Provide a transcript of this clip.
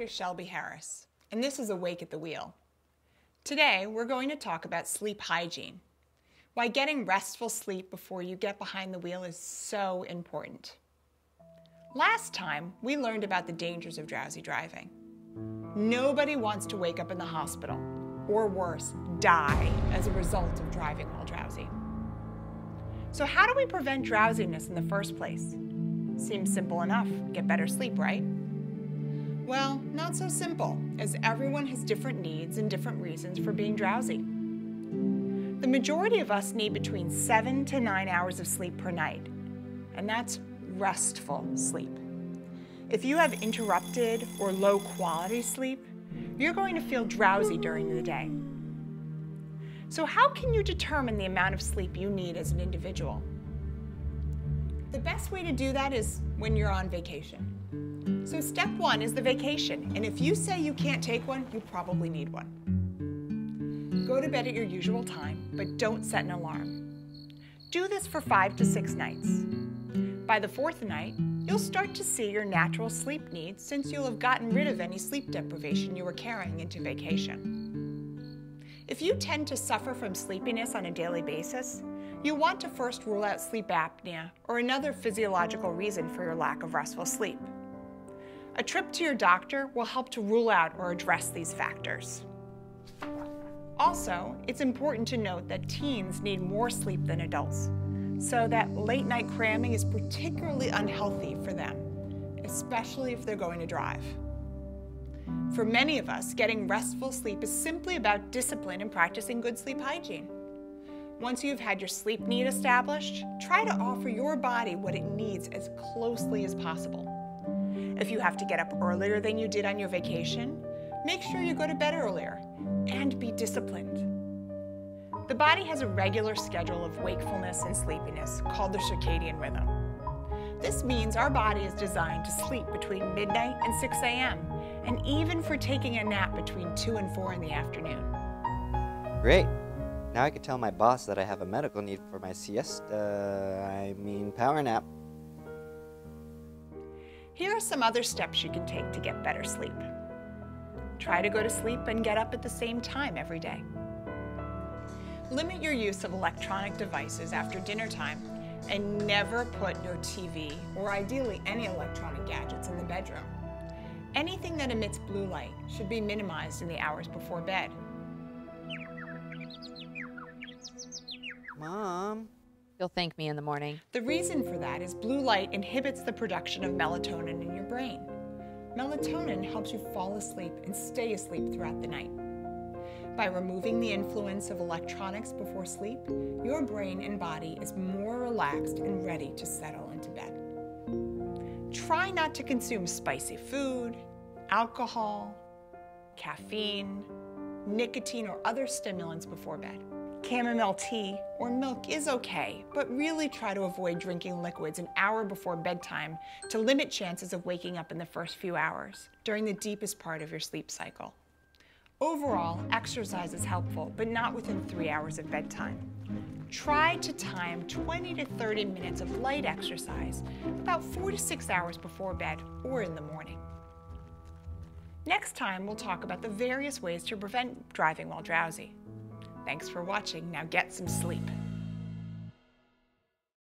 is Shelby Harris, and this is Awake at the Wheel. Today, we're going to talk about sleep hygiene, why getting restful sleep before you get behind the wheel is so important. Last time, we learned about the dangers of drowsy driving. Nobody wants to wake up in the hospital, or worse, die as a result of driving while drowsy. So how do we prevent drowsiness in the first place? Seems simple enough, get better sleep, right? Well, not so simple, as everyone has different needs and different reasons for being drowsy. The majority of us need between seven to nine hours of sleep per night, and that's restful sleep. If you have interrupted or low quality sleep, you're going to feel drowsy during the day. So how can you determine the amount of sleep you need as an individual? The best way to do that is when you're on vacation. So step one is the vacation, and if you say you can't take one, you probably need one. Go to bed at your usual time, but don't set an alarm. Do this for five to six nights. By the fourth night, you'll start to see your natural sleep needs since you'll have gotten rid of any sleep deprivation you were carrying into vacation. If you tend to suffer from sleepiness on a daily basis, you want to first rule out sleep apnea or another physiological reason for your lack of restful sleep. A trip to your doctor will help to rule out or address these factors. Also, it's important to note that teens need more sleep than adults, so that late night cramming is particularly unhealthy for them, especially if they're going to drive. For many of us, getting restful sleep is simply about discipline and practicing good sleep hygiene. Once you've had your sleep need established, try to offer your body what it needs as closely as possible. If you have to get up earlier than you did on your vacation, make sure you go to bed earlier and be disciplined. The body has a regular schedule of wakefulness and sleepiness called the circadian rhythm. This means our body is designed to sleep between midnight and 6 a.m., and even for taking a nap between 2 and 4 in the afternoon. Great. Now I can tell my boss that I have a medical need for my siesta, I mean power nap. Here are some other steps you can take to get better sleep. Try to go to sleep and get up at the same time every day. Limit your use of electronic devices after dinner time and never put your TV or ideally any electronic gadgets in the bedroom. Anything that emits blue light should be minimized in the hours before bed. Mom, You'll thank me in the morning. The reason for that is blue light inhibits the production of melatonin in your brain. Melatonin helps you fall asleep and stay asleep throughout the night. By removing the influence of electronics before sleep, your brain and body is more relaxed and ready to settle into bed. Try not to consume spicy food, alcohol, caffeine, nicotine, or other stimulants before bed. Chamomile tea or milk is okay, but really try to avoid drinking liquids an hour before bedtime to limit chances of waking up in the first few hours during the deepest part of your sleep cycle. Overall, exercise is helpful, but not within three hours of bedtime. Try to time 20 to 30 minutes of light exercise about four to six hours before bed or in the morning. Next time, we'll talk about the various ways to prevent driving while drowsy. Thanks for watching. Now get some sleep.